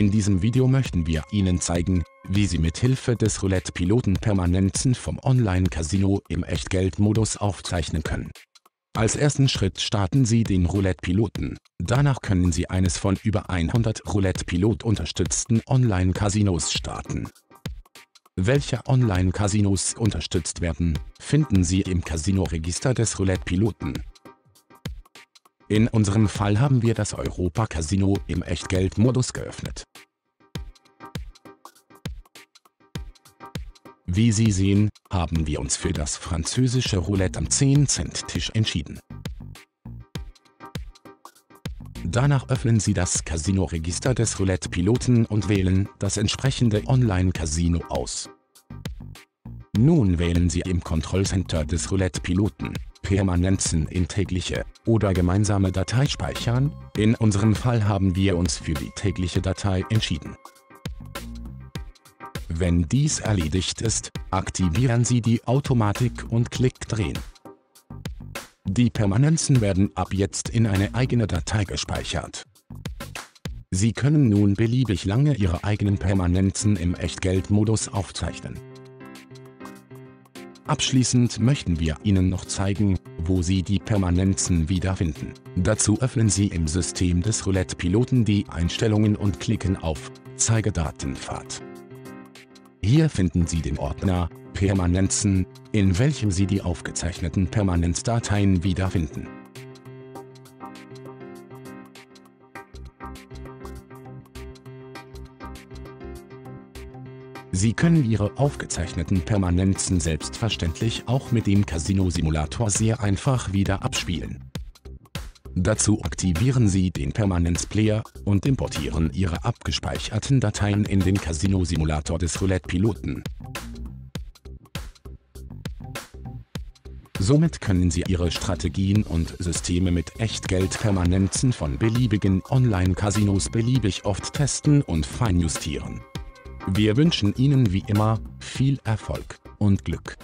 In diesem Video möchten wir Ihnen zeigen, wie Sie mit Hilfe des Roulette-Piloten Permanenzen vom Online-Casino im Echtgeld-Modus aufzeichnen können. Als ersten Schritt starten Sie den Roulette-Piloten, danach können Sie eines von über 100 Roulette-Pilot unterstützten Online-Casinos starten. Welche Online-Casinos unterstützt werden, finden Sie im Casino-Register des Roulette-Piloten. In unserem Fall haben wir das Europa-Casino im Echtgeld-Modus geöffnet. Wie Sie sehen, haben wir uns für das französische Roulette am 10-Cent-Tisch entschieden. Danach öffnen Sie das Casino-Register des Roulette-Piloten und wählen das entsprechende Online-Casino aus. Nun wählen Sie im Kontrollcenter des Roulette-Piloten Permanenzen in tägliche oder gemeinsame Datei speichern. In unserem Fall haben wir uns für die tägliche Datei entschieden. Wenn dies erledigt ist, aktivieren Sie die Automatik und Klick drehen. Die Permanenzen werden ab jetzt in eine eigene Datei gespeichert. Sie können nun beliebig lange Ihre eigenen Permanenzen im Echtgeldmodus aufzeichnen. Abschließend möchten wir Ihnen noch zeigen, wo Sie die Permanenzen wiederfinden. Dazu öffnen Sie im System des Roulette-Piloten die Einstellungen und klicken auf Zeigedatenpfad. Hier finden Sie den Ordner Permanenzen, in welchem Sie die aufgezeichneten Permanenzdateien wiederfinden. Sie können Ihre aufgezeichneten Permanenzen selbstverständlich auch mit dem Casino-Simulator sehr einfach wieder abspielen. Dazu aktivieren Sie den Permanenzplayer und importieren Ihre abgespeicherten Dateien in den Casino-Simulator des Roulette-Piloten. Somit können Sie Ihre Strategien und Systeme mit Echtgeld-Permanenzen von beliebigen Online-Casinos beliebig oft testen und feinjustieren. Wir wünschen Ihnen wie immer viel Erfolg und Glück.